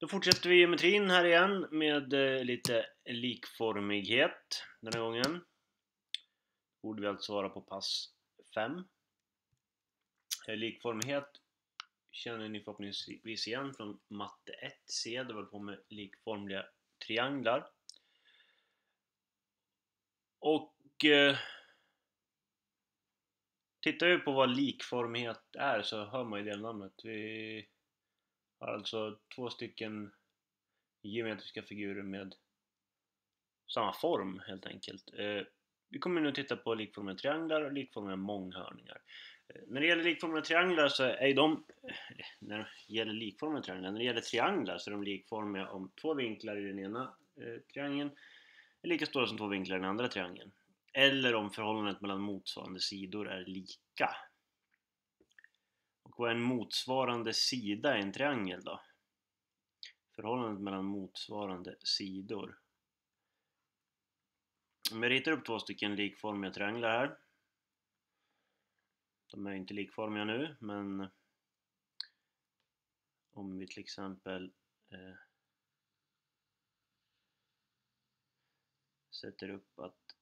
Då fortsätter vi geometrin här igen med eh, lite likformighet den här gången. Borde vi alltså vara på pass 5. Eh, likformighet känner ni förhoppningsvis igen från matte 1C, där vi på med likformiga trianglar. Och eh, tittar vi på vad likformighet är så hör man ju det namnet. Vi alltså två stycken geometriska figurer med samma form helt enkelt. Eh, vi kommer nu titta på likformiga trianglar och likformiga månghörningar. Eh, när det gäller likformiga trianglar så är de, eh, när det gäller likformiga trianglar, när det gäller trianglar så är de likformiga om två vinklar i den ena eh, triangeln är lika stora som två vinklar i den andra triangeln. Eller om förhållandet mellan motsvarande sidor är lika. Och vad är en motsvarande sida i en triangel då? Förhållandet mellan motsvarande sidor. Om jag ritar upp två stycken likformiga trianglar här. De är inte likformiga nu, men om vi till exempel eh, sätter upp att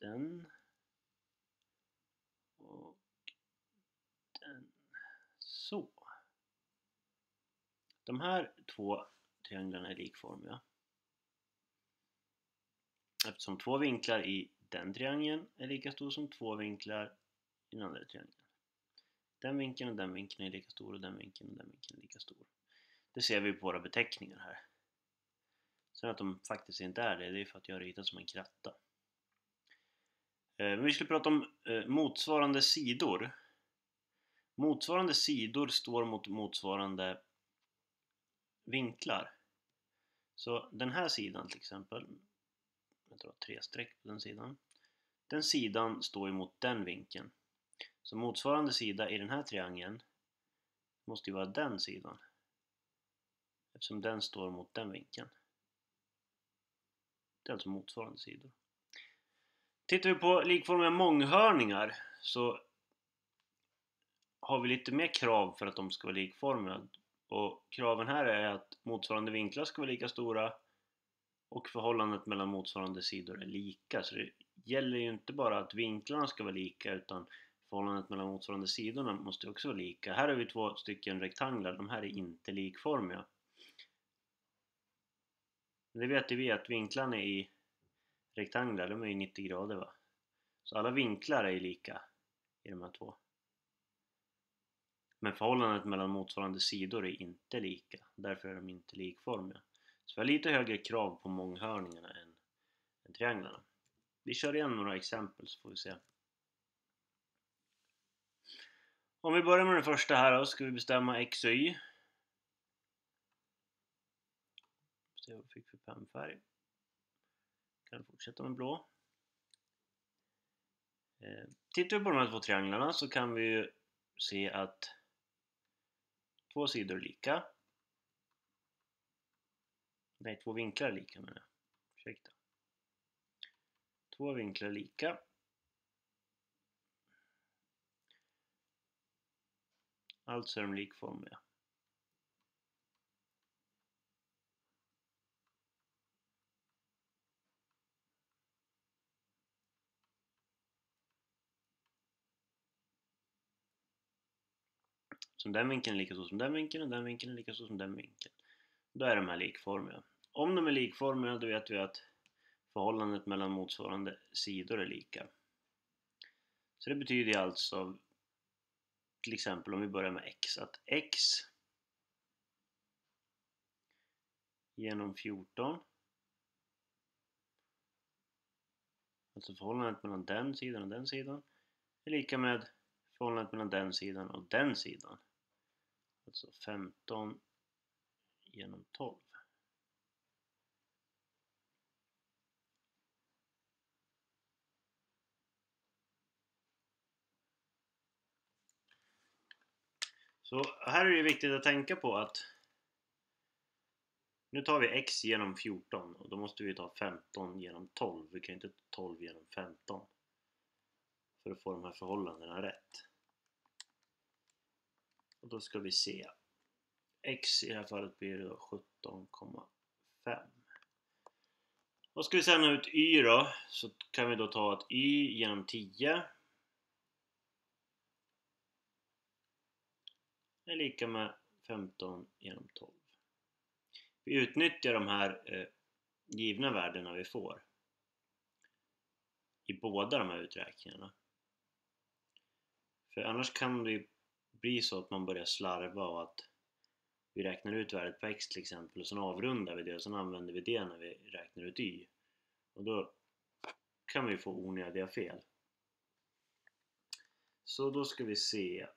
den och den så. De här två trianglarna är likformiga. Eftersom två vinklar i den triangeln är lika stor som två vinklar i den andra triangeln. Den vinkeln och den vinkeln är lika stor och den vinkeln och den vinkeln är lika stor. Det ser vi på våra beteckningar här. Sen att de faktiskt inte är det, det är för att jag har ritat som en kratta. Eh, men vi skulle prata om eh, motsvarande sidor. Motsvarande sidor står mot motsvarande vinklar. Så den här sidan till exempel, jag drar tre streck på den sidan. Den sidan står mot den vinkeln. Så motsvarande sida i den här triangeln måste ju vara den sidan. Eftersom den står mot den vinkeln. Det är alltså motsvarande sidor. Tittar vi på likformiga månghörningar så har vi lite mer krav för att de ska vara likformiga. Och kraven här är att motsvarande vinklar ska vara lika stora och förhållandet mellan motsvarande sidor är lika. Så det gäller ju inte bara att vinklarna ska vara lika utan förhållandet mellan motsvarande sidorna måste också vara lika. Här har vi två stycken rektanglar, de här är inte likformiga. Det vet ju vi att vinklarna i rektanglar, de är ju 90 grader va? Så alla vinklar är ju lika i de här två. Men förhållandet mellan motsvarande sidor är inte lika, därför är de inte likformiga. Så vi har lite högre krav på månghörningarna än, än trianglarna. Vi kör igen några exempel så får vi se. Om vi börjar med den första här då, ska vi bestämma x och y. Se vad vi fick för pennfärg. Kan fortsätta med blå. Eh, tittar vi på de här två trianglarna så kan vi ju se att två sidor lika. Nej, två vinklar lika menar jag. Ursäkta. Två vinklar lika. Alltså är de likformiga. Som den vinkeln är lika stor som den vinkeln och den vinkeln är lika stor som den vinkeln. Då är de här likformiga. Om de är likformiga då vet vi att förhållandet mellan motsvarande sidor är lika. Så det betyder alltså till exempel om vi börjar med x att x genom 14 alltså förhållandet mellan den sidan och den sidan är lika med förhållandet mellan den sidan och den sidan Alltså 15 genom 12. Så här är det viktigt att tänka på att nu tar vi x genom 14 och då måste vi ta 15 genom 12. Vi kan inte ta 12 genom 15 för att få de här förhållandena rätt. Och då ska vi se. x i det här fallet blir då 17,5. Och ska vi sedan ut y då så kan vi då ta att y genom 10 är lika med 15 genom 12. Vi utnyttjar de här eh, givna värdena vi får i båda de här uträkningarna. För annars kan det blir bli så att man börjar slarva och att vi räknar ut värdet på x till exempel och sen avrundar vi det och sen använder vi det när vi räknar ut y. Och då kan vi få onödiga fel. Så då ska vi se.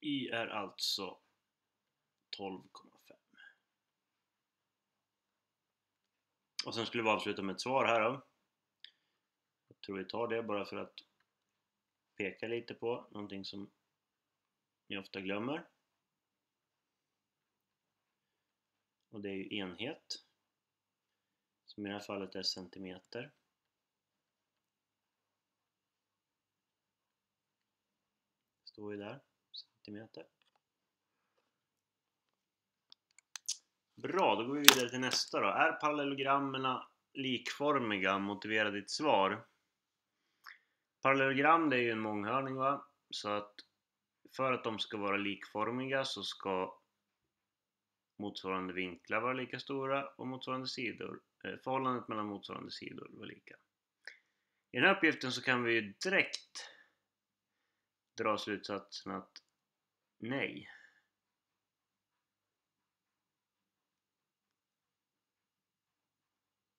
y är alltså 12,5. Och sen skulle vi avsluta med ett svar här då. Jag tror vi tar det bara för att peka lite på någonting som ni ofta glömmer. Och det är ju enhet. Som i det här fallet är centimeter. Står ju där, centimeter. Bra, då går vi vidare till nästa då. Är parallellogrammen likformiga? Motivera ditt svar. Parallellogram det är ju en månghörning va? Så att för att de ska vara likformiga så ska motsvarande vinklar vara lika stora och motsvarande sidor, eh, förhållandet mellan motsvarande sidor vara lika. I den här uppgiften så kan vi ju direkt dra slutsatsen att nej.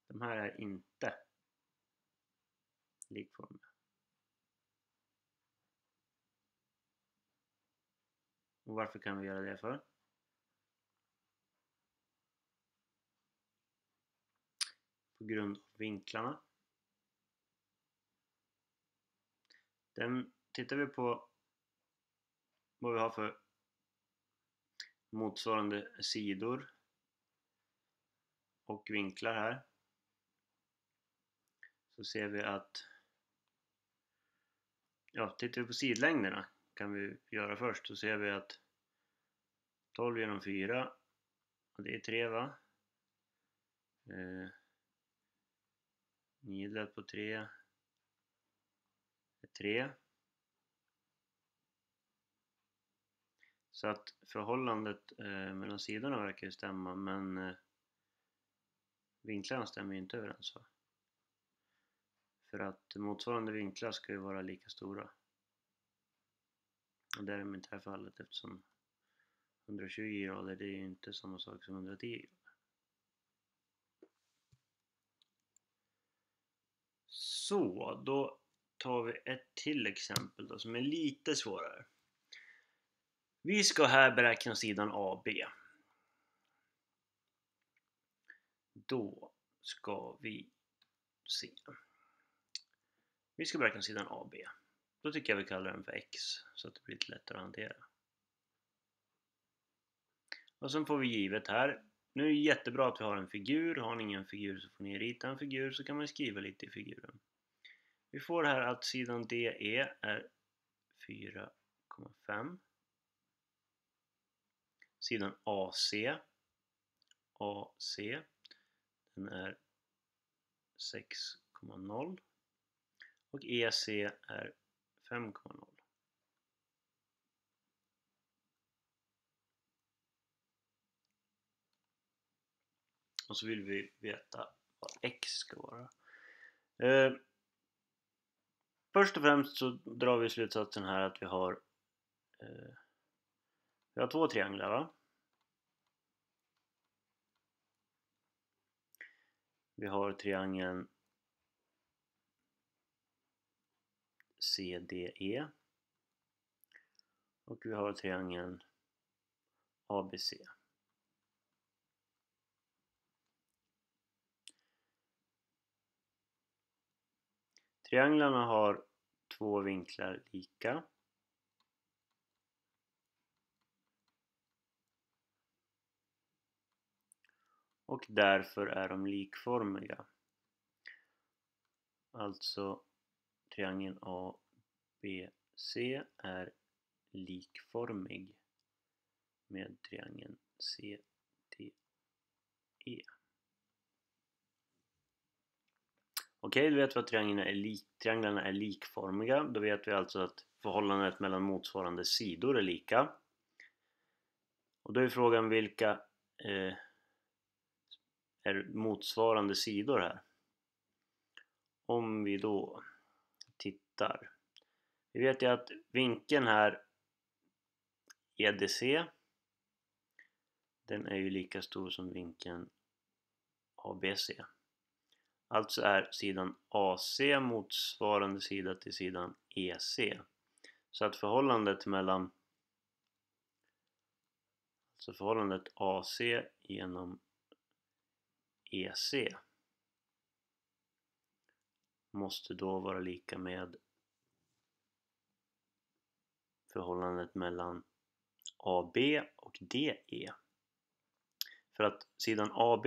De här är inte likformiga. Och varför kan vi göra det för? På grund av vinklarna. Den, tittar vi på vad vi har för motsvarande sidor och vinklar här så ser vi att ja, tittar vi på sidlängderna kan vi göra först så ser vi att 12 genom 4 och det är 3 va? Eh, 9 delat på 3 är 3 så att förhållandet eh, mellan sidorna verkar ju stämma men eh, vinklarna stämmer ju inte överens va? För att motsvarande vinklar ska ju vara lika stora. Och det är de inte i det här fallet eftersom 120 grader det är ju inte samma sak som 110 grader. Så, då tar vi ett till exempel då som är lite svårare. Vi ska här beräkna sidan AB. Då ska vi se. Vi ska beräkna sidan AB. Då tycker jag vi kallar den för X så att det blir lite lättare att hantera. Och sen får vi givet här. Nu är det jättebra att vi har en figur. Har ni ingen figur så får ni rita en figur så kan man skriva lite i figuren. Vi får här att sidan DE är 4,5 Sidan AC AC den är 6,0 och EC är 5,0. Och så vill vi veta vad x ska vara. Eh, först och främst så drar vi slutsatsen här att vi har eh, vi har två trianglar va? Vi har triangeln CDE och vi har triangeln ABC. Trianglarna har två vinklar lika. Och därför är de likformiga. Alltså triangeln A bc är likformig med triangeln CDE. Okej, då vet vi att trianglarna är, lik, trianglarna är likformiga. Då vet vi alltså att förhållandet mellan motsvarande sidor är lika. Och då är frågan vilka eh, är motsvarande sidor här? Om vi då tittar. Vi vet ju att vinkeln här EDC den är ju lika stor som vinkeln ABC. Alltså är sidan AC motsvarande sida till sidan EC. Så att förhållandet mellan alltså förhållandet AC genom EC måste då vara lika med förhållandet mellan AB och DE. För att sidan AB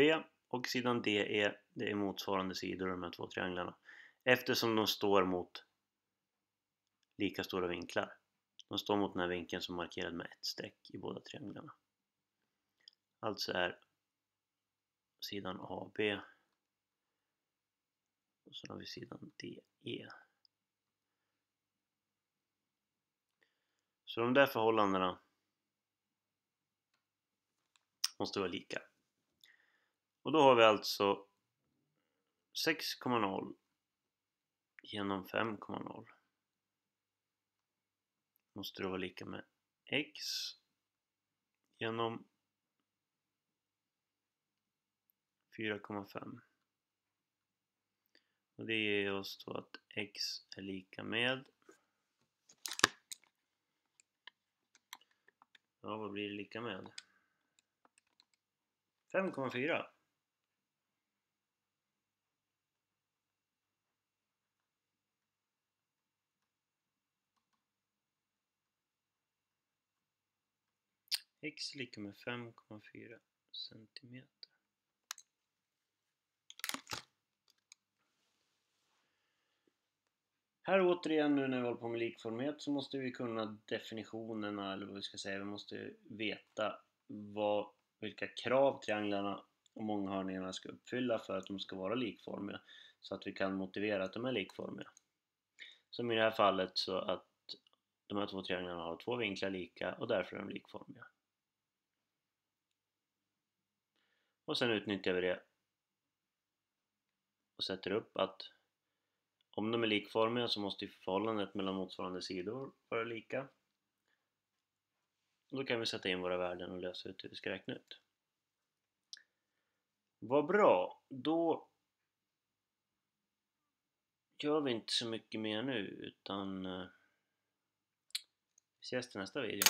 och sidan DE det är motsvarande sidor de här två trianglarna eftersom de står mot lika stora vinklar. De står mot den här vinkeln som är markerad med ett streck i båda trianglarna. Alltså är sidan AB och så har vi sidan DE. Så de där förhållandena måste vara lika. Och då har vi alltså 6,0 genom 5,0 måste då vara lika med x genom 4,5 och det ger oss då att x är lika med ja vad blir det lika med 5,4 x är lika med 5,4 centimeter. Här återigen nu när vi håller på med likformighet så måste vi kunna definitionerna eller vad vi ska säga. Vi måste veta vad, vilka krav trianglarna och månghörningarna ska uppfylla för att de ska vara likformiga så att vi kan motivera att de är likformiga. Som i det här fallet så att de här två trianglarna har två vinklar lika och därför är de likformiga. och sen utnyttjar vi det och sätter upp att om de är likformiga så måste ju förhållandet mellan motsvarande sidor vara lika. Då kan vi sätta in våra värden och lösa ut hur vi ska räkna ut. Vad bra! Då gör vi inte så mycket mer nu utan eh, vi ses till nästa video.